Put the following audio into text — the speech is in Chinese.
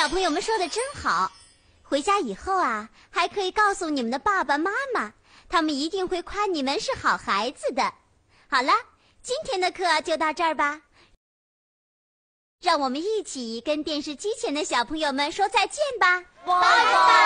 小朋友们说的真好，回家以后啊，还可以告诉你们的爸爸妈妈，他们一定会夸你们是好孩子的。好了，今天的课就到这儿吧。让我们一起跟电视机前的小朋友们说再见吧，拜拜。